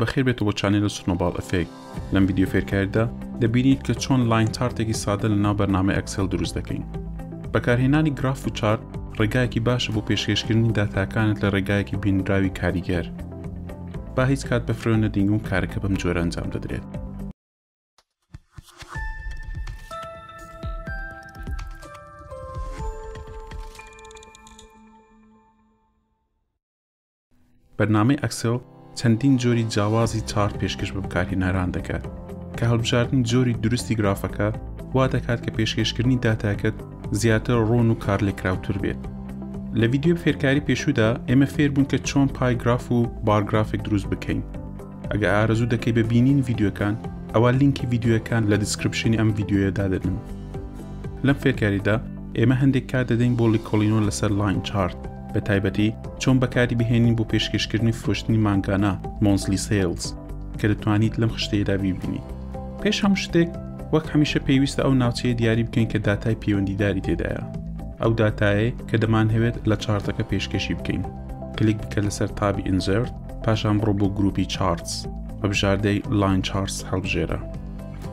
بەخێر بێتەوە بۆ چانێلە سنۆباڵ ئەفێک لەم ڤیددیو فێرکاریدا دەبینیت کە چۆن لاین چارتێکی سادە لە ناو بەرنامە ئەکسل دروست دەکەین بەکارهێنانی گراف و چارت ڕێگایەکی باشە بۆ پێشکەشکردنی داتاکانت لە ڕێگایەکی بینراوی کاریگەر با هیچ کات بەفرۆ نەدین و کارەکە بەم جۆرە ئەنجام دەدرێت بەرنامەی ئەکسێڵ چەندین جۆری جیاوازی چارت پێشکەش بە بەکارهێنەران دەکات کە هەڵبژاردنی جۆری دروستی گرافەکە وا دەکات کە پێشکەشکردنی داتاکەت زیاتر ڕۆن و کارلێکراوتر بێت لە ڤیددیو فێرکاری پێشودا ئێمە فێربوون کە چۆن پایگراف و بارگرافێک دروست بکەین ئەگە ئارەزوو دەکەی بە بینین ڤیددیوەکان ئەوە لینکی ڤیددیوەکان لە دیسکرپشنی ئەم ڤیددیوە دادەنم لەم فێرکاریدا ئێمە هەندێک کار دەدەین بۆ لیکۆلینۆ لەسەر لاین چارت بە تایبەتی چۆن بەکاری بهێنین بۆ پێشکەشکردنی فرۆشتنی مانگانە مۆنسلی سیلز کە دەتوانیت لەم خشتەیەدا بیبینیت پێش هەموو شتێک وەک هەمیشە پێویستە ئەو ناوچەیە دیاری بکەین کە داتای پەیوەندیداری تێدایە ئەو داتایە کە دەمانهەوێت لە چارتەکە پێشکەشی بکەین کلیک بکە لەسەر تابی ئینزرت پاشان بڕۆ بۆ گروپی چارتس بە بژاردەی لاین چارس هەڵبژێرە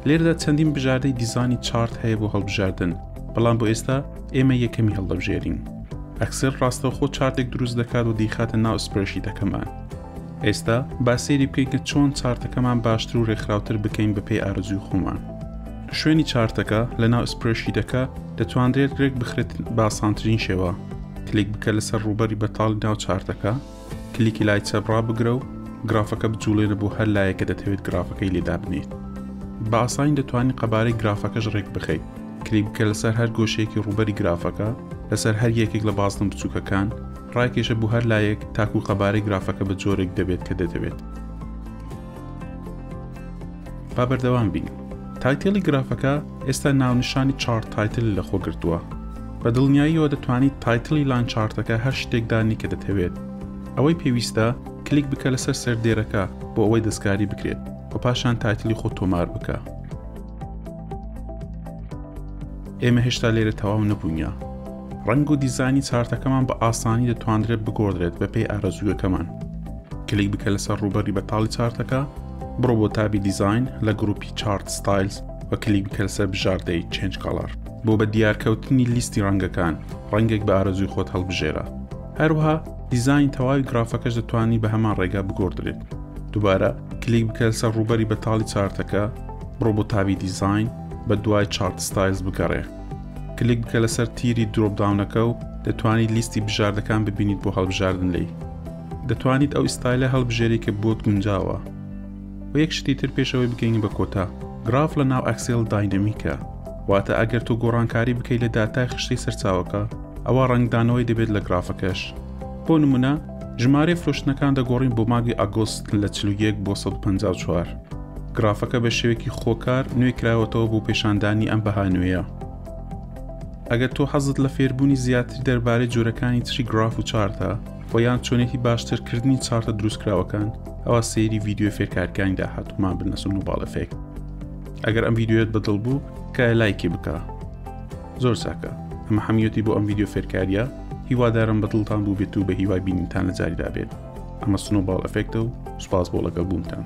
لێردا چەندین بژاردەی دیزانی چارت هەیە بۆ هەڵبژاردن بەڵام بۆ ئێستا ئێمە یەکەمی هەڵدەبژێرین ئەکسەر ڕاستەوخۆ چارتێک دروست دەکات و دیخاتە ناو سپرشی دەکەمان ئێستا باسێری بکەین کە چۆن چارتەکەمان باشتر و ڕێکخراوتر بکەین بە پێی ئارزوی خۆمان شوێنی چارتەکە لە ناو سپرشی دەکە دەتوانرێت ڕێک بخرێت باسانترین شێوە کلیک بکە لەسەر ڕوبەری بەتاڵ ناو چارتەکە کلیکی لای چەپ ڕابگرە و گرافەکە بجوڵێنە بۆ هەر لایەکە دەتەوێت گرافەکەی لێدا بنێت بە ئاسانی دەتوانین قەبارەی گرافەکەش ڕێک بخەیت کلیک بکە لەسەر هەر گۆشەیەکی ڕوبەری گرافەکە لەسەر هەر یەکێک لە بازنە بچووکەکان ڕاکێشە بۆ هەر لایەک تاکو قەبارەی گرافەکە بە جۆرێک دەبێت کە دەتەوێت با بەردەوام بین. تایتێڵی گرافەکە ئێستا ناونیشانی چارت تایتل لەخۆ گرتووە. بە دڵنیاییەوە دەتوانیت تایتڵی لان چارتەکە هەر شتێک دانی کە دەتەوێت. ئەوەی پێویستە کلیک بکە لەسەر سەردێرەکە بۆ ئەوەی دەستکاری بکرێت و پاشان تایتلی خۆ تۆمار بکە. ئێمە هێشتا لێرە تەواو نەبووینە. ڕەنگ و دیزاینی چارتەکەمان بە ئاسانی دەتواندرێت بگۆڕدرێت بەپێی ئارەزوویەکەمان. کلیک بکە لەسەر ڕووبەری بەتاڵی چارتەکە، بڕۆ بۆ تابی دیزاین لە گروپی چارت ستایلز و کلیک بکە لەسەر بژاردەی Change Color. بۆ بەدیارکەوتنی لیستی ڕەنگەکان، ڕەنگێک بە ئارەزووی خۆت هەڵبژێرە. هەروەها دیزاینی تەواوی گرافەکەش دەتوانیت بە هەمان ڕێگا بگۆڕدرێت. دووبارە کلیک بکە لەسەر ڕووبەری بەتاڵی چارتەکە، بڕۆ بۆ تابی دیزاین، بەدوای چارت ستایلز بگەڕێ. کلیک بکە لەسەر تیری درۆپ داونەکە و دەتوانیت لیستی بژاردەکان ببینیت بۆ هەڵبژاردن لی دەتوانیت ئەو ئیستایلە هەڵبژێری کە بۆت گونجاوە و یەک شتی تر پێشەوەی بگەین بە کۆتا گراف لە ناو ئەکسێل داینەمیکە واتە ئەگەر تۆ گۆڕانکاری بکەیت لە داتای خشتەی سەرچاوەکە ئەوە ڕنگدانەوەی دەبێت لە گرافەکەش بۆ نمونە ژمارەی فرۆشتنەکان دەگۆڕین بۆ مانگی ئاگۆست لە 41 بۆ 154. گرافەکە بە شێوەیەکی خۆکار نوێ کراوەتەوە بۆ پێشاندانی ئەم بەها نوێیە. ئەگەر تۆ حەزت لە فێربوونی زیاتر دەربارەی جۆرەکانی تری گراف و چارتە و یان چۆنێتی باشترکردنی چارتە دروستکراوەکان ئەوە سەیری ڤیددیو فێرکارکانی داهاتومان بنەسم و باڵەفێک ئەگەر ئەم ڤیددیوێت بەدڵ بوو کە لایکی بکە زۆر ساکە ئەمە حەمیەتی بۆ ئەم ڤیددیو فێرکاریە هیوادارم بەدڵتان بوو بێت و بە هیوای بینینتان لە جاری دابێت ئەمە سنۆ باڵ ئەفێکتە و سوپاس بۆ لەگەڵ بوونتان.